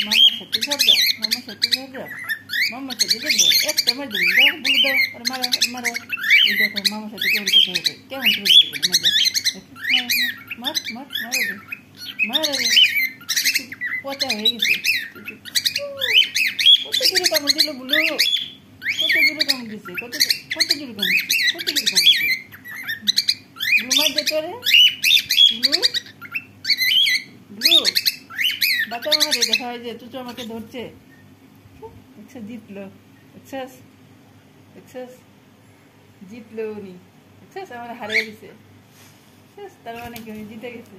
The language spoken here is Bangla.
ঝগড়া মামার সাথে ঝগড়া মামার সাথে ঝগড়া একটা মার দেবেন দাও বলে দাও আর মারো আর মারো এই দেখো মামার সাথে কেমন করে হয়েছে কেমন করে দেবে মার মার মার মারো রে মারো রে পচা হয়ে গেছে কত দূরে কামড় দিল বুলো কত দূরে কামড় দিছে কত কত দূরে কামড় কত দূরে কামড় দিছে ব্লু মার দে তোরে ব্লু ব্লু বাচ্চা মারে দেখা হয় যে চুচু আমাকে ধরছে। আচ্ছা জিতলো। দেখছাস দেখছাস জিতলো উনি। দেখছাস আমার হারিয়ে দিছে। তার মানে কি? উনি জিতে গেছে।